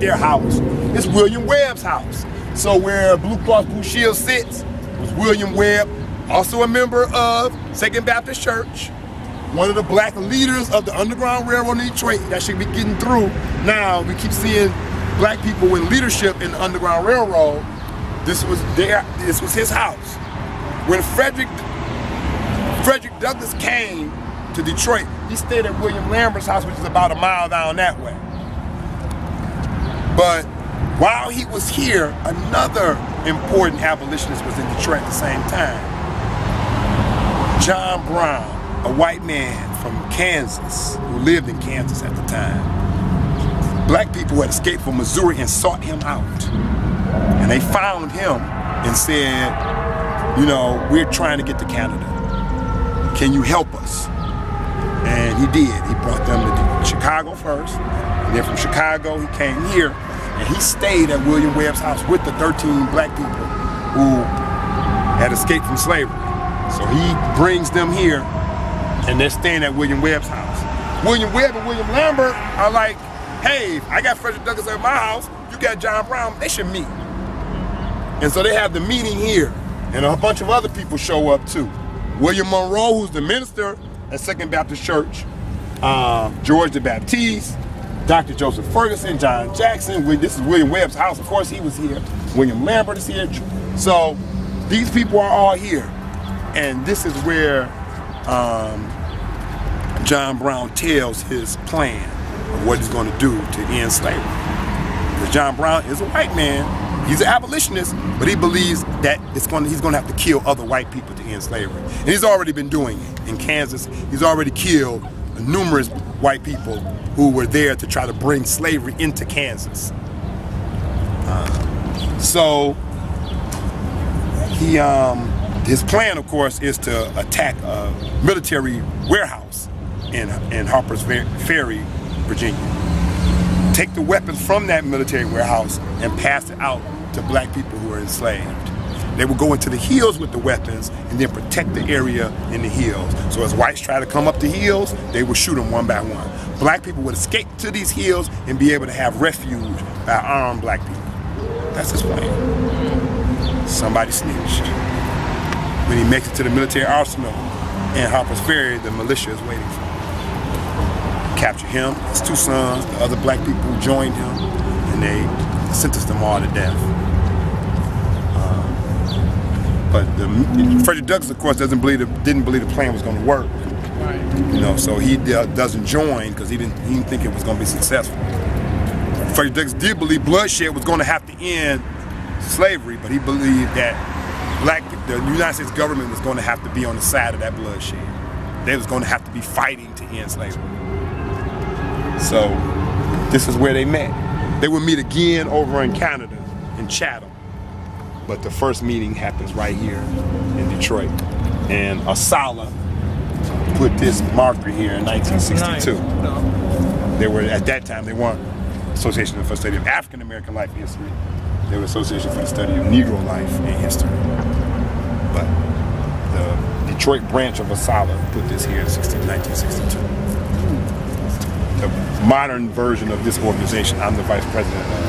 their house. It's William Webb's house. So where Blue Cross Blue Shield sits was William Webb, also a member of Second Baptist Church, one of the black leaders of the Underground Railroad in Detroit that should be getting through. Now we keep seeing black people in leadership in the Underground Railroad. This was their, this was his house. When Frederick Frederick Douglass came to Detroit, he stayed at William Lambert's house, which is about a mile down that way. But while he was here, another important abolitionist was in Detroit at the same time. John Brown, a white man from Kansas, who lived in Kansas at the time. Black people had escaped from Missouri and sought him out. And they found him and said, you know, we're trying to get to Canada. Can you help us? And he did. He brought them to Chicago first. Then from Chicago, he came here and he stayed at William Webb's house with the 13 black people who had escaped from slavery. So he brings them here and they're staying at William Webb's house. William Webb and William Lambert are like, hey, I got Frederick Douglass at my house, you got John Brown, they should meet. And so they have the meeting here, and a bunch of other people show up too. William Monroe, who's the minister at Second Baptist Church, uh, George DeBaptiste, Dr. Joseph Ferguson, John Jackson. This is William Webb's house. Of course, he was here. William Lambert is here. So these people are all here. And this is where um, John Brown tells his plan of what he's going to do to end slavery. Because John Brown is a white man. He's an abolitionist, but he believes that it's going to, he's going to have to kill other white people to end slavery. And he's already been doing it. In Kansas, he's already killed numerous white people who were there to try to bring slavery into Kansas. Uh, so he, um, his plan, of course, is to attack a military warehouse in, in Harper's Ferry, Virginia. Take the weapons from that military warehouse and pass it out to black people who are enslaved. They would go into the hills with the weapons and then protect the area in the hills. So as whites try to come up the hills, they would shoot them one by one. Black people would escape to these hills and be able to have refuge by armed black people. That's his plan. Somebody snitched. When he makes it to the military arsenal in Harper's Ferry, the militia is waiting for him captured him, his two sons, the other black people who joined him, and they sentenced them all to death. But the, Frederick Douglass, of course, doesn't believe the, didn't believe the plan was going to work. Right. You know, so he uh, doesn't join because he didn't he didn't think it was going to be successful. Frederick Douglass did believe bloodshed was going to have to end slavery, but he believed that black the United States government was going to have to be on the side of that bloodshed. They was going to have to be fighting to end slavery. So this is where they met. They would meet again over in Canada, in Chatham. But the first meeting happens right here in Detroit. And ASALH put this marker here in 1962. They were, at that time, they weren't Association for the Study of African American Life and History. They were Association for the Study of Negro Life and History. But the Detroit branch of ASALH put this here in 1962 the modern version of this organization. I'm the vice president